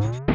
you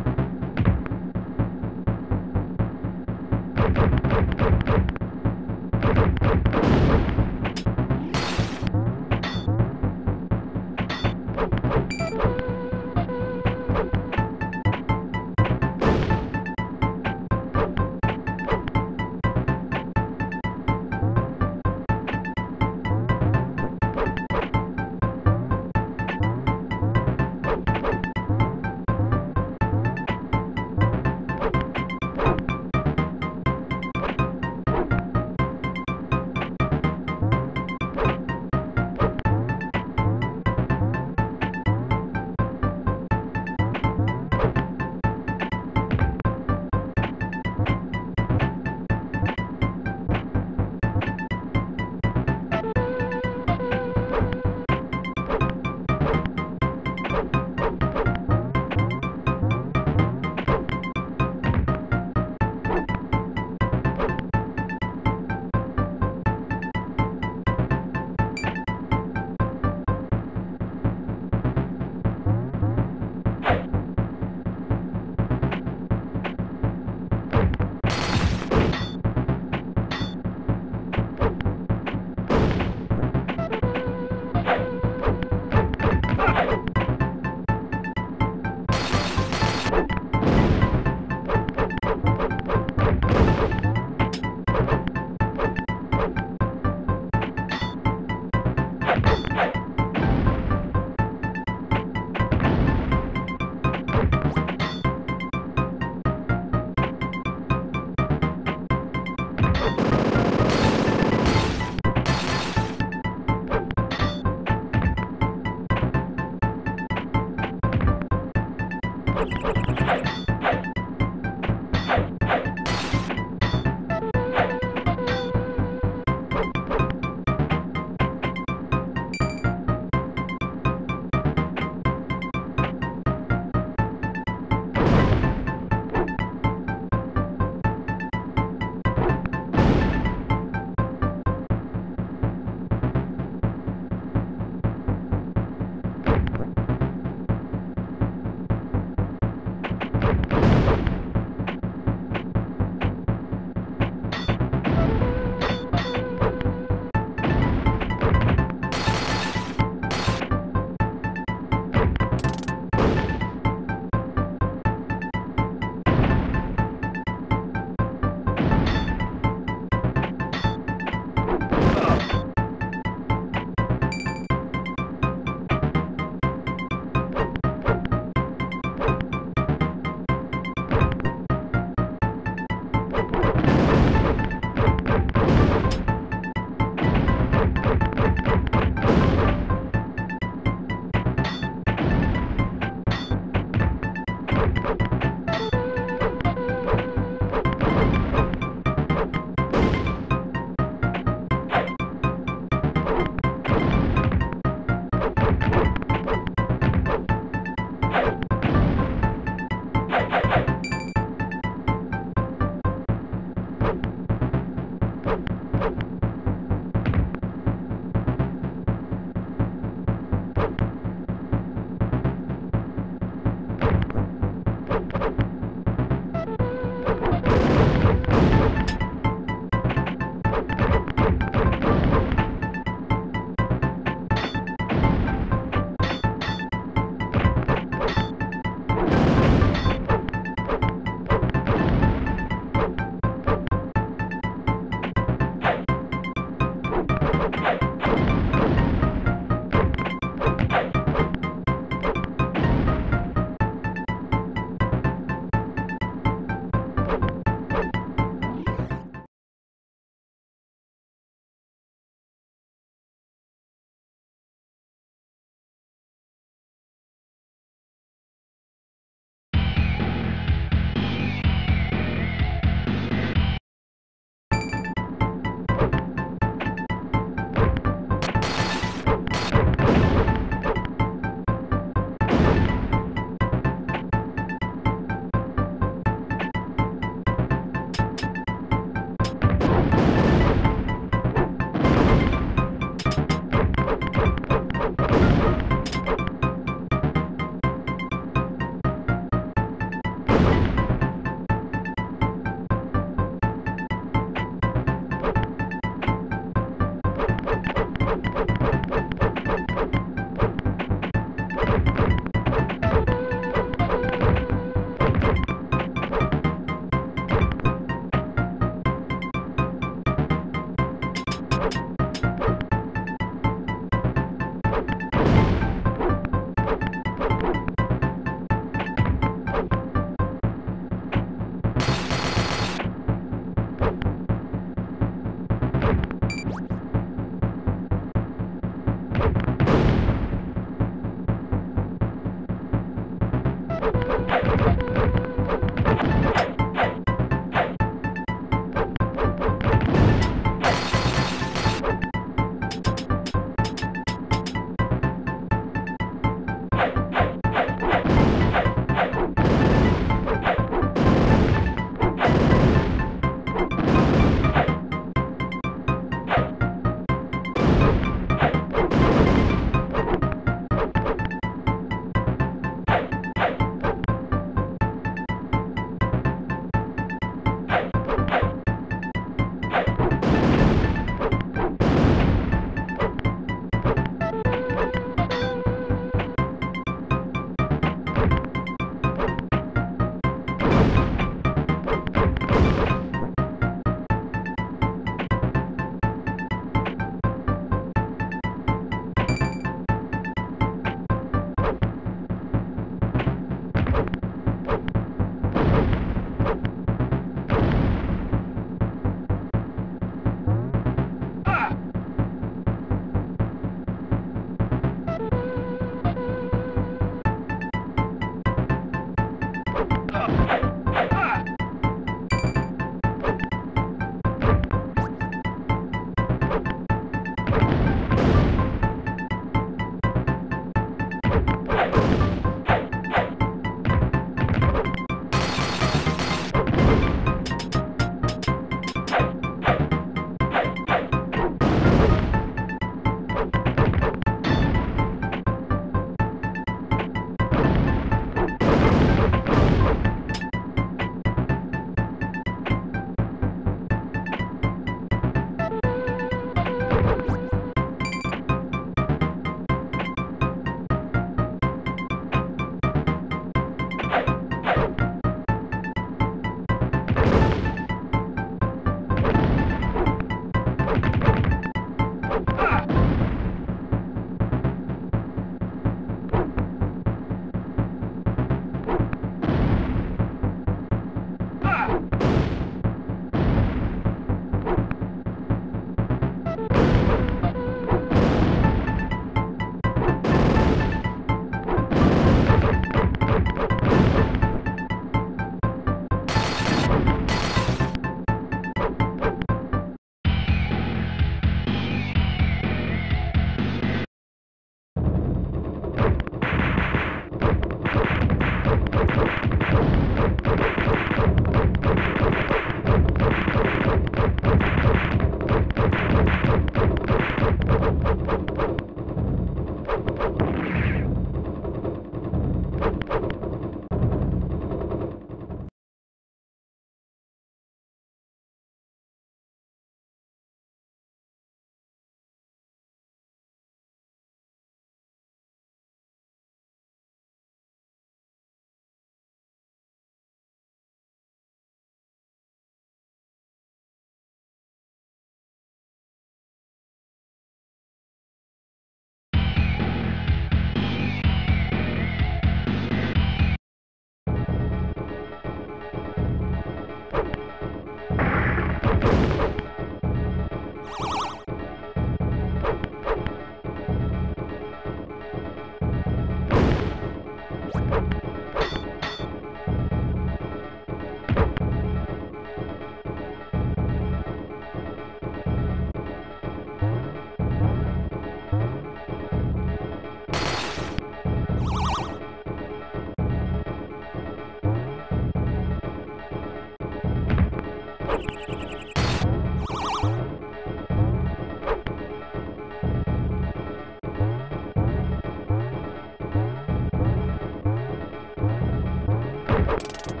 you